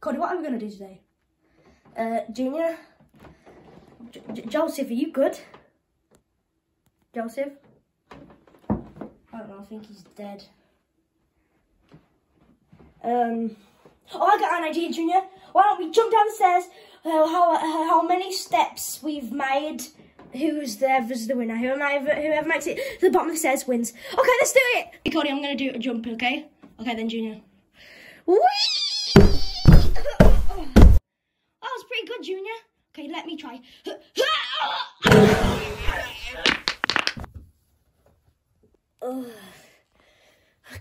Cody, what are we gonna do today? Uh, Junior, J Joseph, are you good? Joseph? I don't know. I think he's dead. Um. Oh, I got an idea, Junior. Why don't we jump down the stairs? Uh, how uh, how many steps we've made? Who's the ever's the winner? Whoever whoever makes it to the bottom of the stairs wins. Okay, let's do it. Cody, I'm gonna do a jump. Okay. Okay then, Junior. Whee! That was pretty good, Junior. Okay, let me try.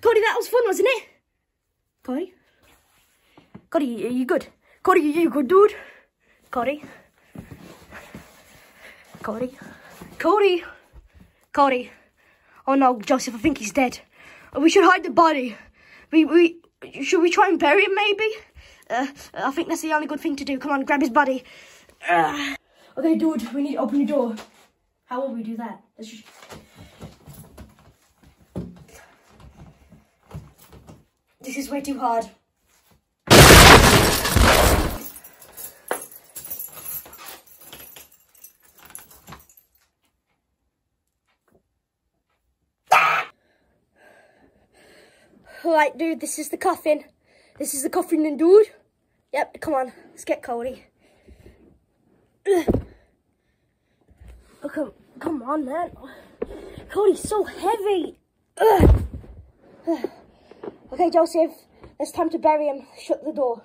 Cody, that was fun, wasn't it? Cody? Cody, are you good? Cody, are you good, dude? Cody? Cody? Cody? Cody? Oh no, Joseph, I think he's dead. We should hide the body. We, we, should we try and bury him maybe? Uh, I think that's the only good thing to do. Come on, grab his body. Uh. Okay, dude, we need to open the door. How will we do that? Let's just... This is way too hard. Alright, dude, this is the coffin. This is the coffin, dude. Yep, come on, let's get Cody. Oh, come, come on, man. Cody's so heavy. Ugh. Okay, Joseph, it's time to bury him. Shut the door.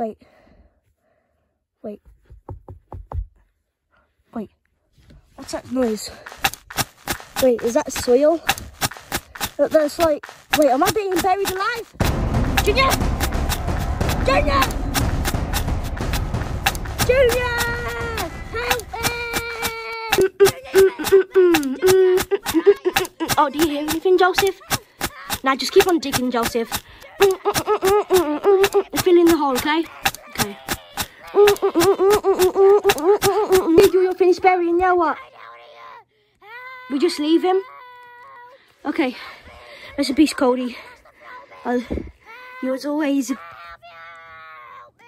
Wait. Wait. Wait. What's that noise? Wait, is that soil? That, that's like. Wait, am I being buried alive? Junior! Junior! Junior! Help oh, do you hear anything, Joseph? Now just keep on digging, Joseph. Fill in the hole, okay? Okay. You're finished burying, now what? We just leave him? Okay. Rest in peace, Cody. Uh, you was always...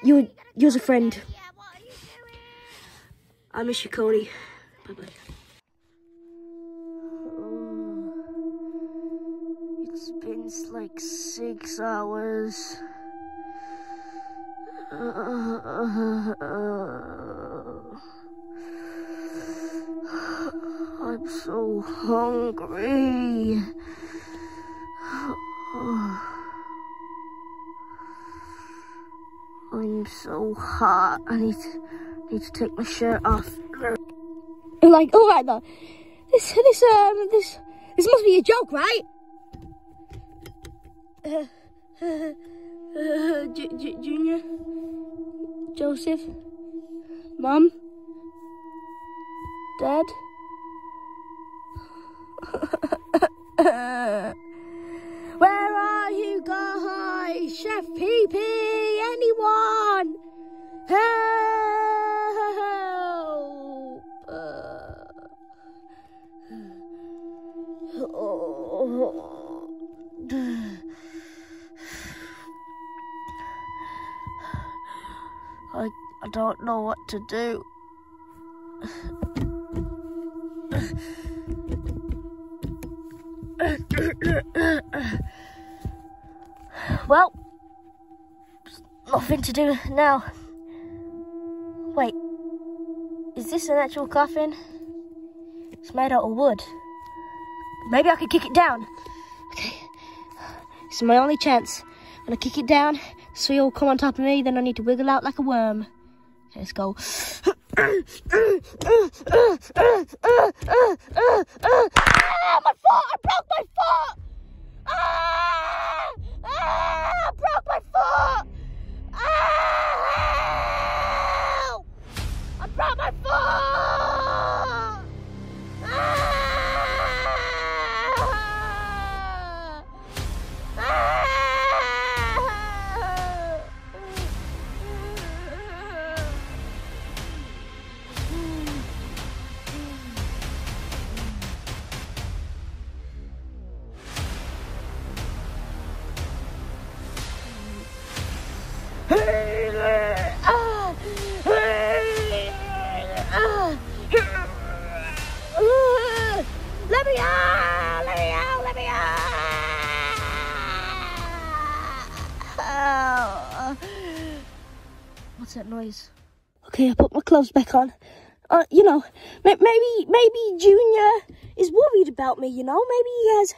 You're, you was a friend. I miss you, Cody. Bye-bye. It's been like six hours. I'm so hungry. I'm so hot. I need to, need to take my shirt off. Like, all right though. This, this, um, this, this must be a joke, right? Uh, Junior, Joseph, Mom, Dad. Where are you guys? Chef PP, anyone? Don't know what to do. well, nothing to do now. Wait, is this an actual coffin? It's made out of wood. Maybe I could kick it down. Okay, this is my only chance. I'm gonna kick it down, so you'll come on top of me, then I need to wiggle out like a worm. Let's go. ah, my foot! I broke my foot! Ah! Ah! I broke my foot! Ah! Let me out! Let me out! Let me out! What's that noise? Okay, I put my gloves back on. Uh, you know, maybe maybe Junior is worried about me. You know, maybe he has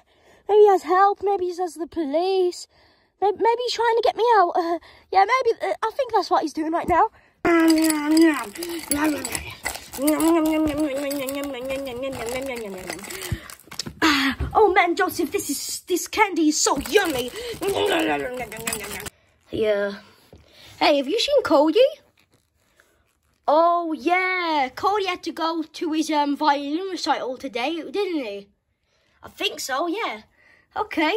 maybe he has help. Maybe he has the police. Maybe, maybe he's trying to get me out. Uh, yeah, maybe uh, I think that's what he's doing right now. Ah, oh man, Joseph, this is this candy is so yummy. Yeah. Hey, have you seen Cody? Oh yeah, Cody had to go to his um violin recital today, didn't he? I think so. Yeah. Okay.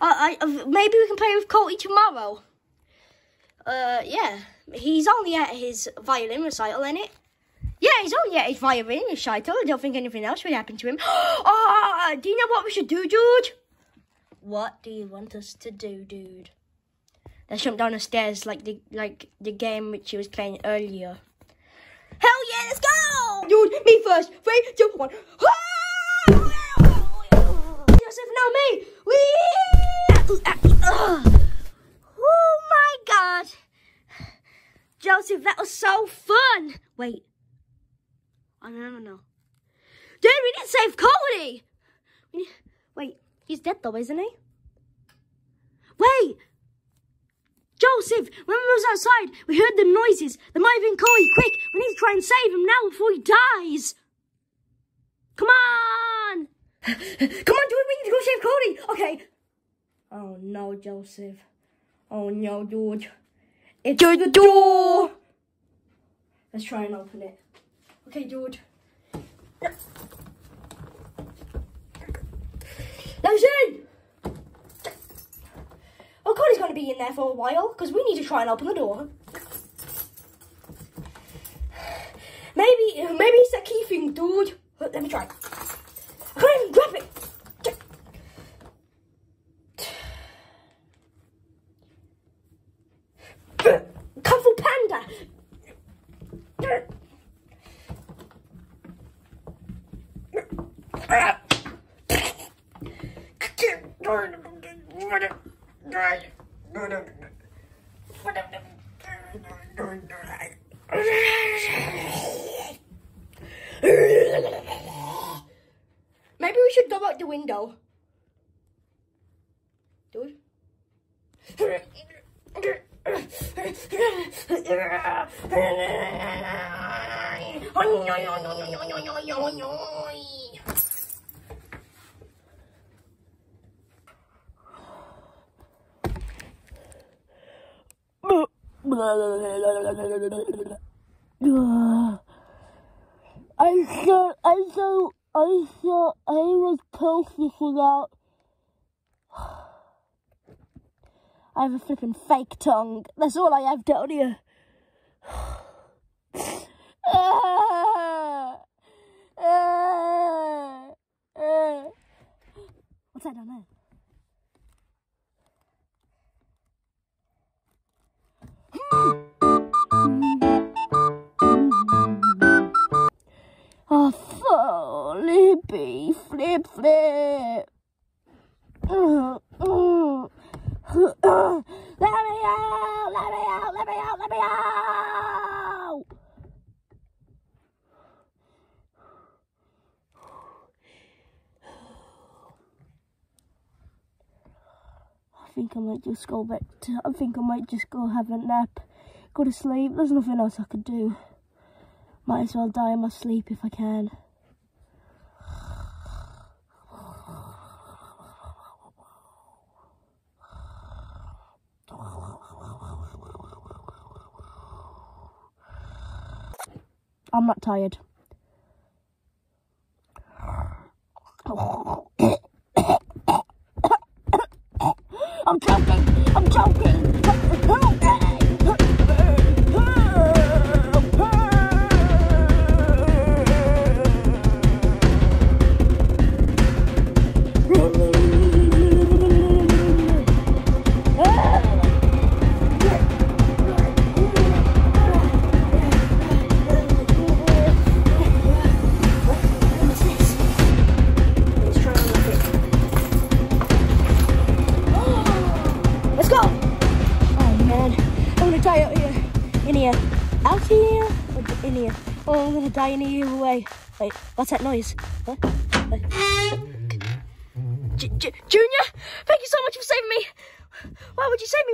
Uh, I uh, maybe we can play with Cody tomorrow. Uh, yeah. He's only at his violin recital, isn't it? Yeah, he's only at his violin recital. I don't think anything else would happen to him. oh, do you know what we should do, dude? What do you want us to do, dude? Let's jump down the stairs like the like the game which he was playing earlier. Hell yeah, let's go! Dude, me first. Three, two, one. Joseph, no me. Whee! Oh my god. Joseph, that was so fun. Wait. Oh, no, no, no. Dude, we didn't save Cody. Wait, he's dead though, isn't he? Wait. Joseph, when we was outside, we heard the noises. There might have been Cody. Quick, we need to try and save him now before he dies. Come on! Come on, dude, we need to go save Cody. Okay. Oh no, Joseph. Oh no, George. It's the door. Let's try and open it. Okay, George. Let's in. Oh, Cody's going to be in there for a while because we need to try and open the door. Maybe, maybe it's a key thing, dude. Let me try. Maybe we should go out the window. Dude. I thought, I thought, I thought I was posted that. I have a flipping fake tongue. That's all I have down here. What's that down there? Flip, flip. Let me out! Let me out! Let me out! Let me out! I think I might just go back to. I think I might just go have a nap, go to sleep. There's nothing else I could do. Might as well die in my sleep if I can. I'm not tired. I'm joking. I'm joking. Die in here either way. Wait, what's that noise? Huh? J J Junior, thank you so much for saving me. Why would you save me?